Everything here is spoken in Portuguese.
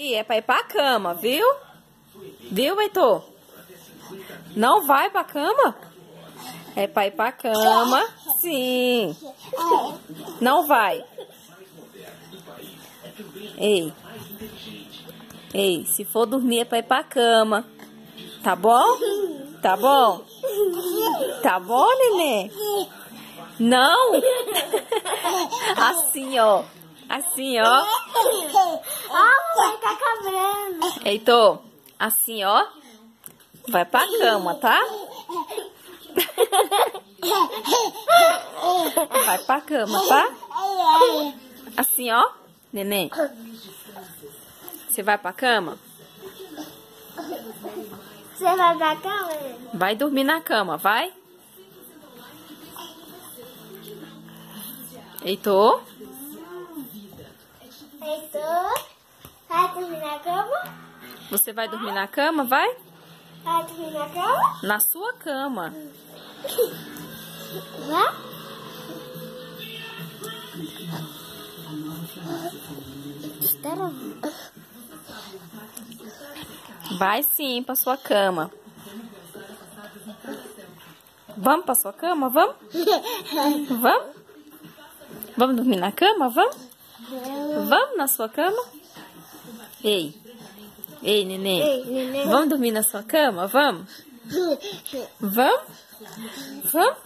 E é pra ir pra cama, viu? Viu, Heitor? Não vai pra cama? É pra ir pra cama, sim. Não vai. Ei. Ei, se for dormir é pra ir pra cama. Tá bom? Tá bom? Tá bom, neném? Não? Assim, ó. Assim, ó. Ah, tá cabendo. Heitor, assim, ó. Vai pra cama, tá? Vai pra cama, tá? Assim, ó. Neném. Você vai pra cama? Você vai pra cama? Vai dormir na cama, vai? Heitor? Vai dormir na cama? Você vai dormir na cama, vai? Vai dormir na cama? Na sua cama. Vai sim pra sua cama. Vamos pra sua cama? Vamos? Vamos? Vamos dormir na cama? Vamos? Vamos na sua cama? Ei. Ei, neném. Ei, neném. Vamos dormir na sua cama? Vamos? Vamos? Vamos?